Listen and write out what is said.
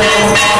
Oh,